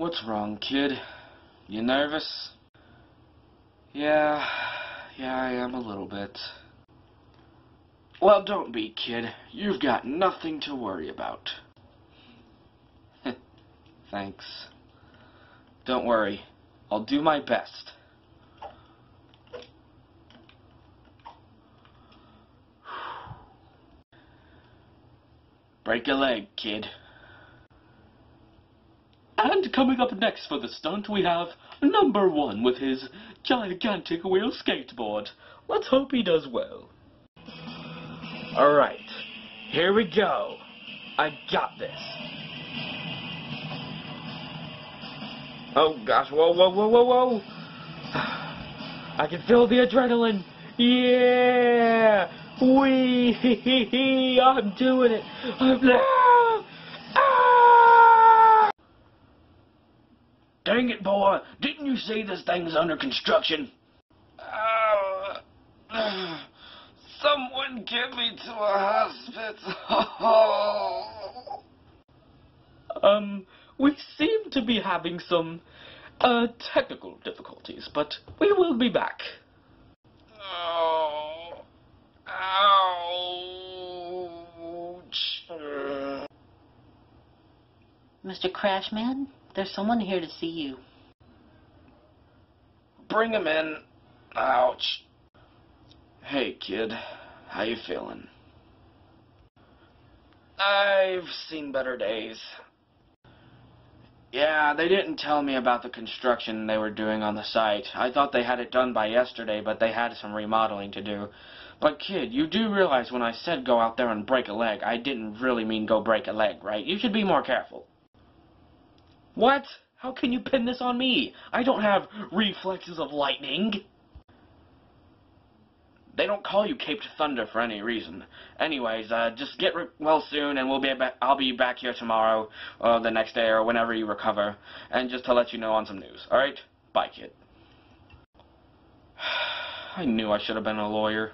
What's wrong, kid? You nervous? Yeah, yeah, I am a little bit. Well, don't be, kid. You've got nothing to worry about. Thanks. Don't worry. I'll do my best. Break a leg, kid. And coming up next for the stunt, we have number one with his gigantic wheel skateboard. Let's hope he does well. Alright, here we go. I got this. Oh gosh, whoa, whoa, whoa, whoa, whoa! I can feel the adrenaline! Yeah! Wee! I'm doing it! I'm! Dang it, boy! Didn't you see this thing's under construction? Ah! Ah! Someone get me to a hospital! Um, we seem to be having some, uh, technical difficulties, but we will be back. Oh. Ouch. Mr. Crashman, there's someone here to see you. Bring him in. Ouch. Hey, kid. How you feeling? I've seen better days. Yeah, they didn't tell me about the construction they were doing on the site. I thought they had it done by yesterday, but they had some remodeling to do. But kid, you do realize when I said go out there and break a leg, I didn't really mean go break a leg, right? You should be more careful. What? How can you pin this on me? I don't have reflexes of lightning. They don't call you Caped Thunder for any reason. Anyways, uh, just get well soon, and we'll be back. I'll be back here tomorrow, or the next day, or whenever you recover, and just to let you know on some news. All right? Bye, kid. I knew I should have been a lawyer.